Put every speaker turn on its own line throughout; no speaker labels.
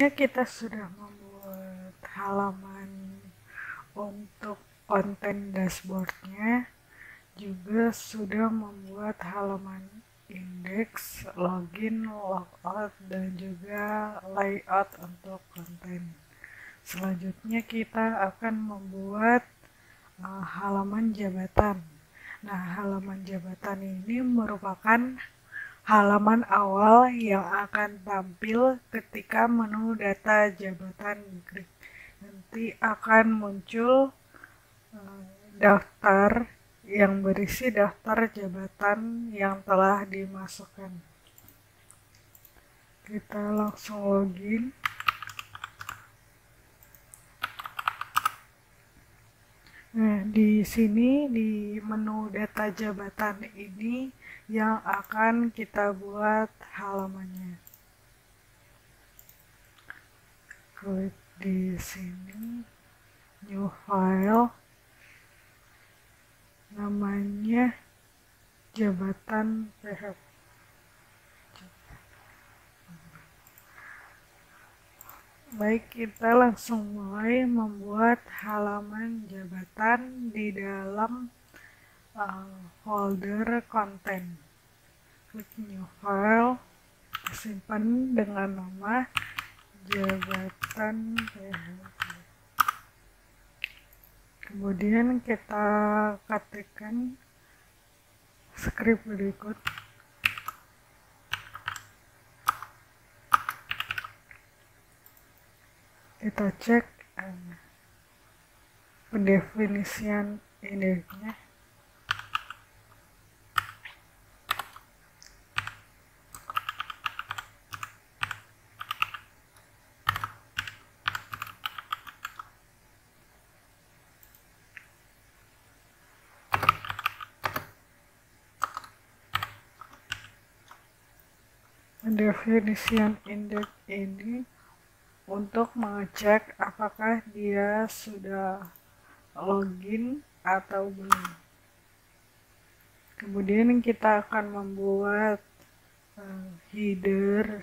Ya kita sudah membuat halaman untuk konten dashboardnya juga sudah membuat halaman indeks, login, logout, dan juga layout untuk konten. Selanjutnya kita akan membuat uh, halaman jabatan. Nah, halaman jabatan ini merupakan halaman awal yang akan tampil ketika menu data jabatan diklik. Nanti akan muncul uh, daftar yang berisi daftar jabatan yang telah dimasukkan. Kita langsung login. Nah, di sini di menu data jabatan ini yang akan kita buat halamannya. Klik di sini, new file, namanya jabatan PHP. Baik, kita langsung mulai membuat halaman jabatan di dalam uh, folder konten. Klik new file simpan dengan nama jabatan kemudian kita ketikkan script berikut kita cek uh, pendefinisian indeknya pendefinisian indeks ini untuk mengecek apakah dia sudah login atau belum. Kemudian kita akan membuat uh, header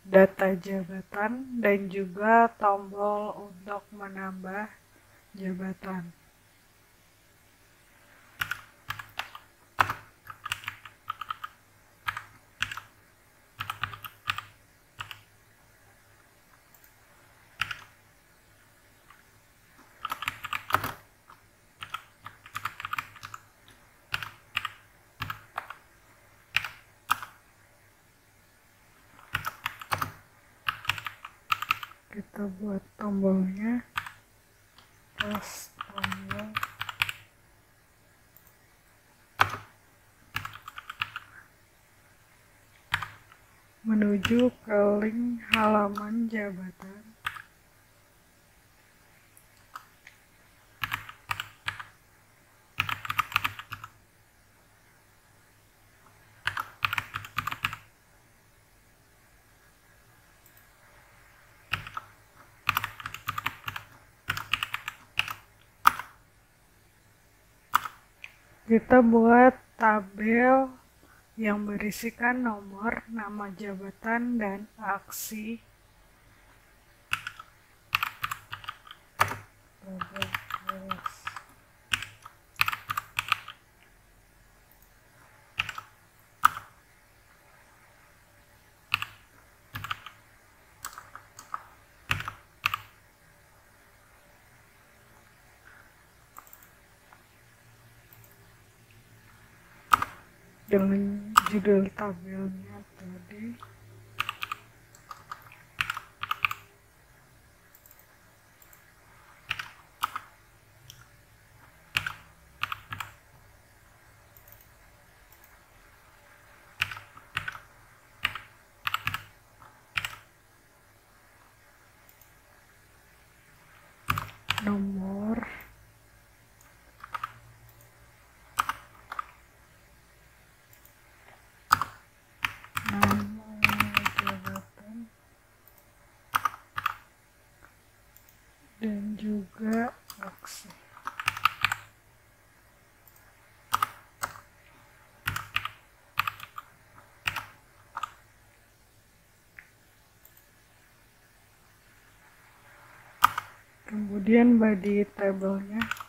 data jabatan dan juga tombol untuk menambah jabatan kita buat tombolnya. Plus tombol menuju ke link halaman jabatan kita buat tabel yang berisikan nomor, nama jabatan, dan aksi. Dengan judul tabelnya tadi juga box kemudian body table-nya.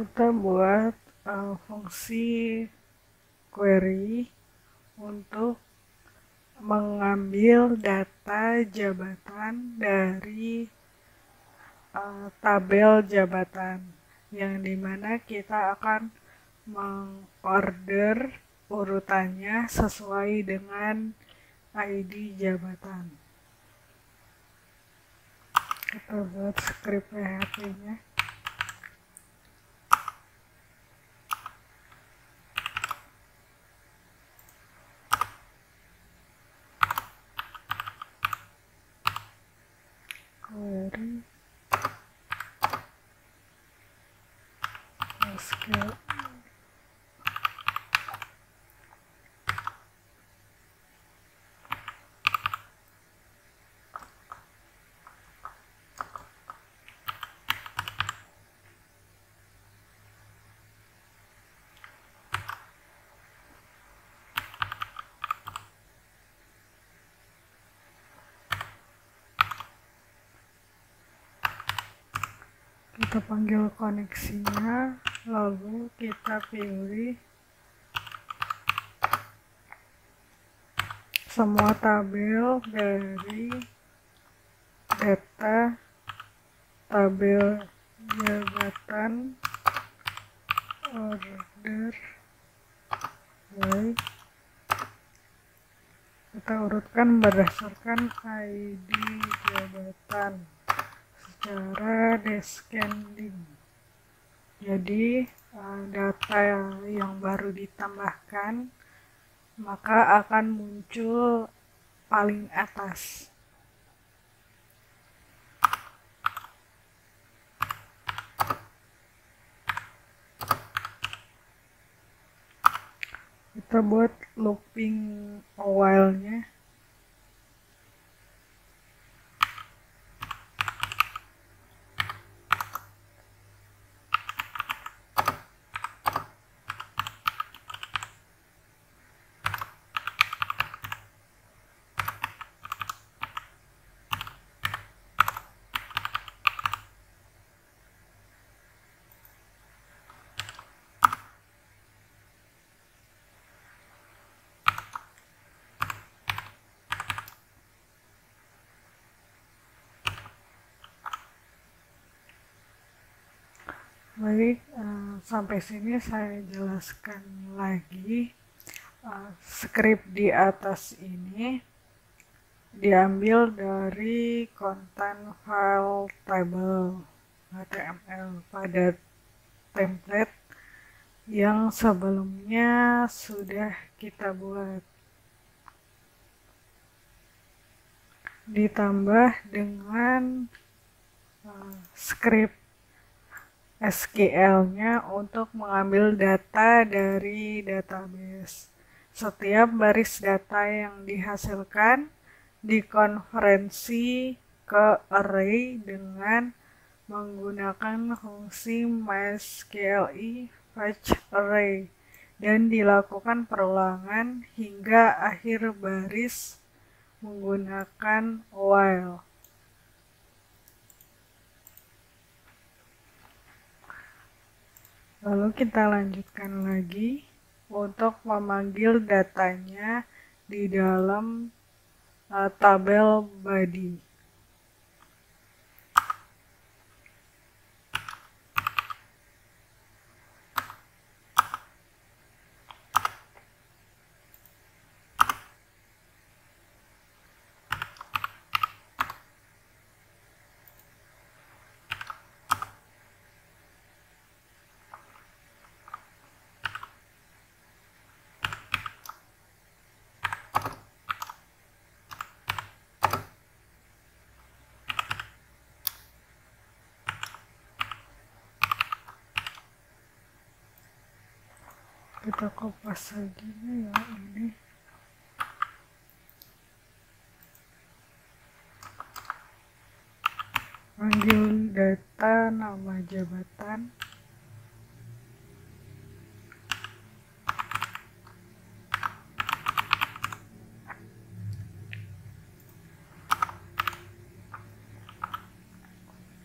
Kita buat uh, fungsi query untuk mengambil data jabatan dari uh, tabel jabatan yang di mana kita akan mengorder urutannya sesuai dengan ID jabatan. Kita buat script PHP nya query SQL kita panggil koneksinya lalu kita pilih semua tabel dari data tabel jabatan order by kita urutkan berdasarkan ID jabatan secara descending jadi eh, data yang baru ditambahkan maka akan muncul paling atas. Kita buat looping while Baik, uh, sampai sini saya jelaskan lagi uh, script di atas ini diambil dari konten file table HTML pada template yang sebelumnya sudah kita buat. Ditambah dengan uh, script SQL-nya untuk mengambil data dari database. Setiap baris data yang dihasilkan dikonferensi ke array dengan menggunakan fungsi mysqli fetch array dan dilakukan perulangan hingga akhir baris menggunakan while. Lalu kita lanjutkan lagi untuk memanggil datanya di dalam uh, tabel body. Kita kopas lagi ya ini. Panggil data nama jabatan.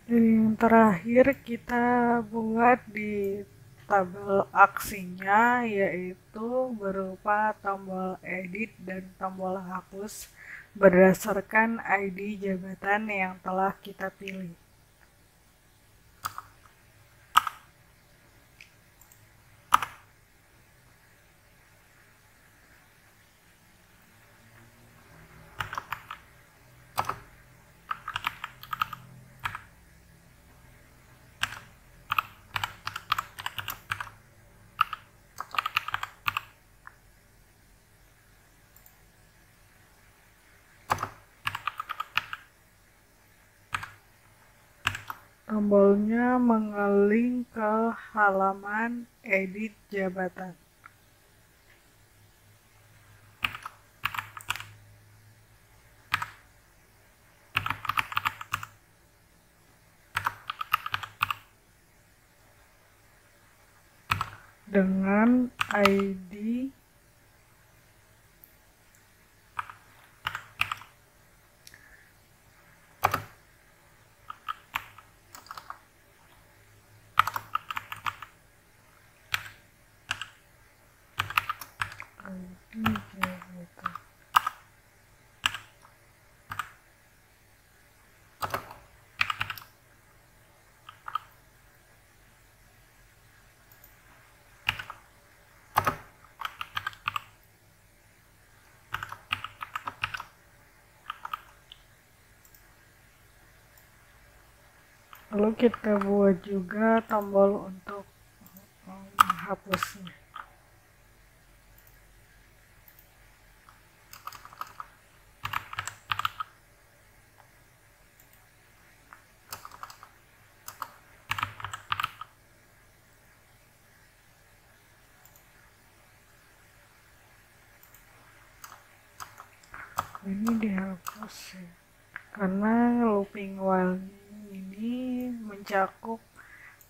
Dan yang terakhir kita buat di tabel aksinya yaitu berupa tombol edit dan tombol hapus berdasarkan ID jabatan yang telah kita pilih. Tombolnya mengeling ke halaman edit jabatan. dengan ID lalu kita buat juga tombol untuk menghapusnya. Ini dihapus ya karena looping while ini mencakup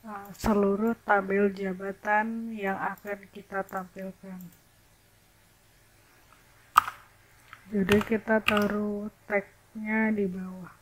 uh, seluruh tabel jabatan yang akan kita tampilkan. Jadi kita taruh tagnya di bawah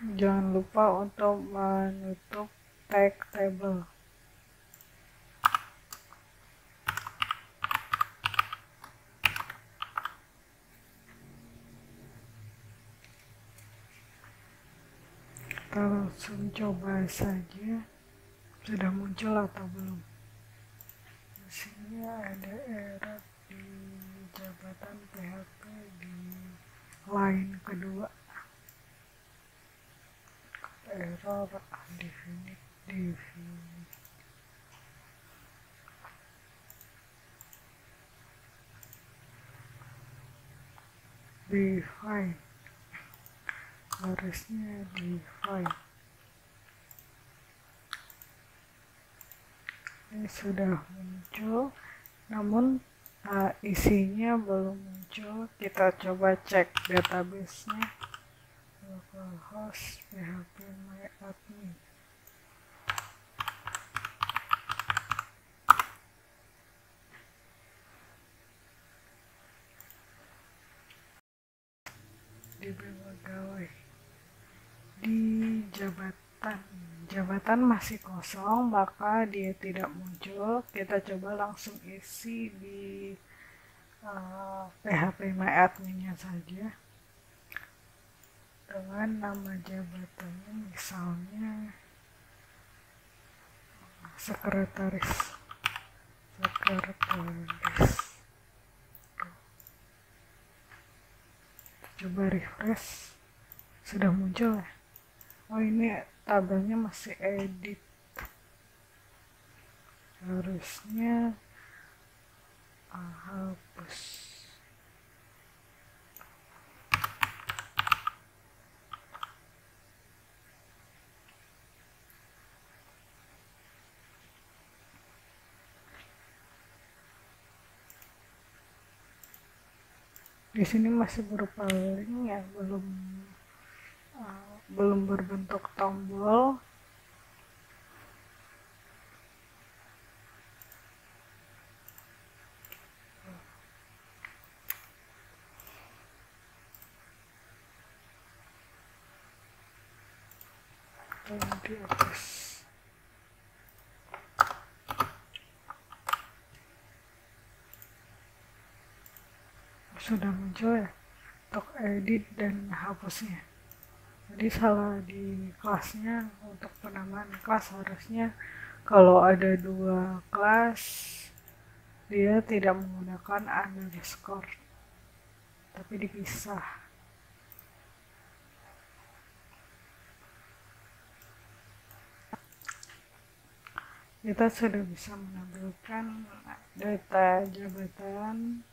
jangan lupa untuk menutup tag table. Kita langsung coba saja. Sudah muncul atau belum? Di sini ada error di jabatan PHP di line kedua error undefined define. Harusnya define. Ini sudah muncul namun uh, isinya belum muncul. Kita coba cek databasenya localhost php myadmin di pegawai di jabatan jabatan masih kosong maka dia tidak muncul. Kita coba langsung isi di uh, php myadminnya saja dengan nama jabatannya misalnya sekretaris sekretaris. Coba refresh sudah muncul ya? Oh ini tabelnya masih edit. Harusnya uh, hapus di sini masih berupa link ya belum uh, belum berbentuk tombol. Di atas sudah muncul ya untuk edit dan hapusnya. Jadi salah di kelasnya untuk penambahan kelas harusnya kalau ada dua kelas dia tidak menggunakan underscore tapi dipisah. Kita sudah bisa menampilkan data jabatan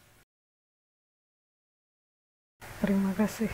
terima kasih